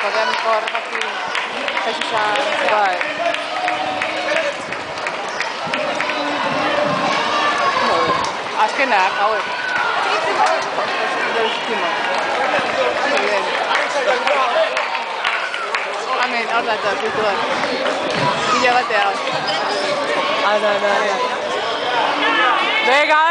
podem pôr aqui fechar vai acho que não é, calma Amin, tá, Allah da tuan. Dia não, não. Vem, Vega.